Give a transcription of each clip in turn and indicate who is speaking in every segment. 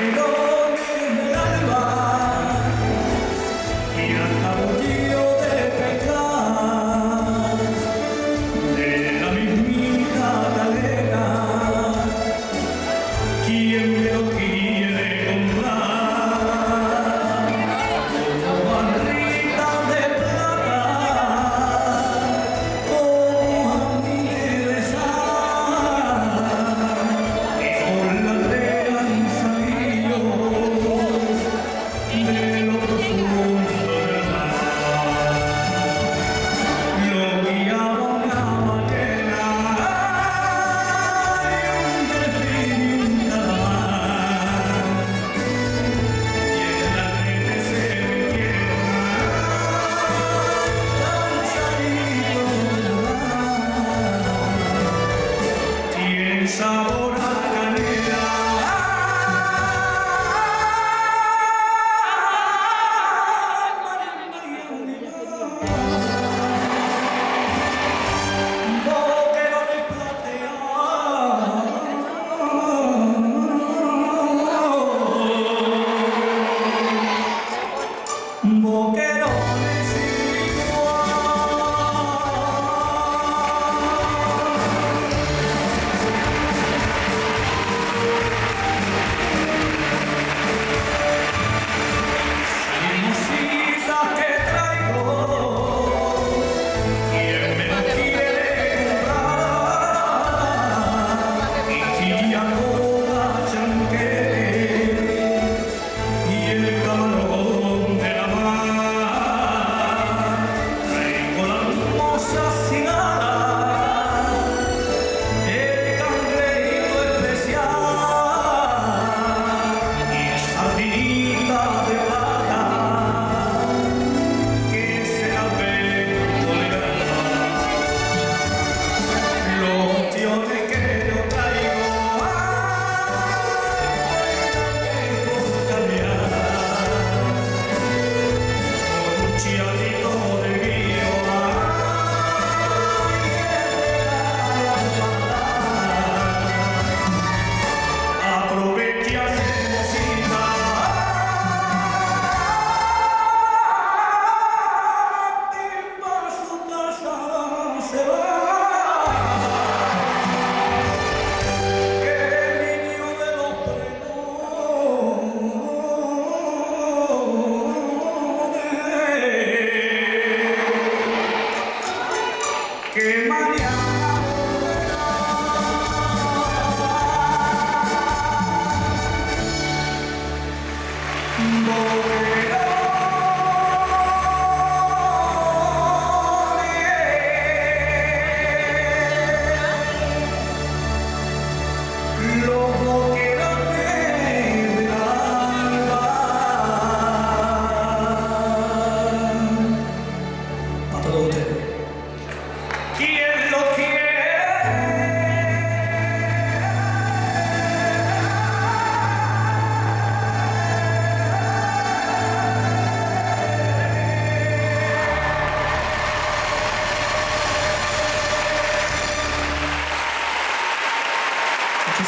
Speaker 1: Muchísimas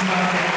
Speaker 1: gracias.